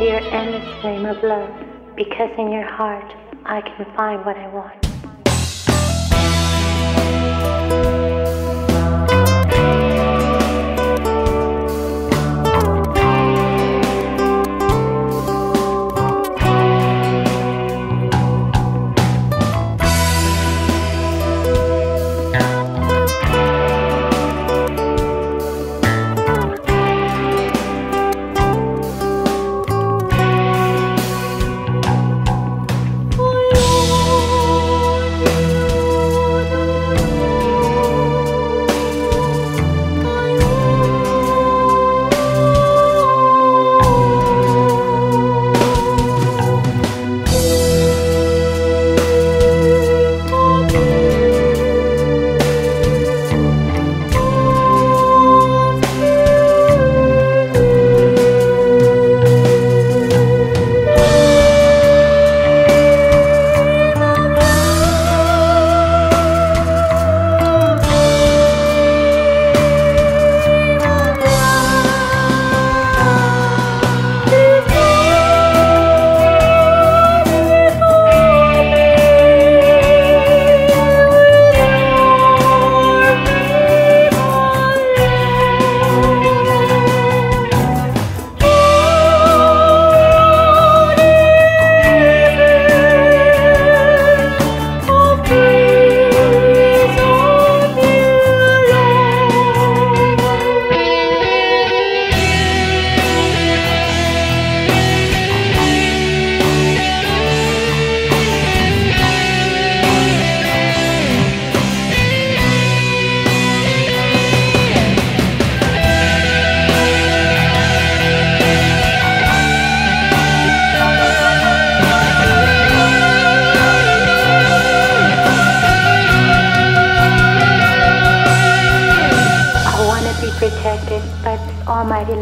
In the flame of love, because in your heart I can find what I want.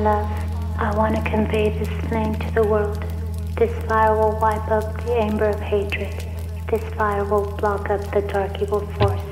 Love. I want to convey this flame to the world. This fire will wipe up the amber of hatred. This fire will block up the dark evil force.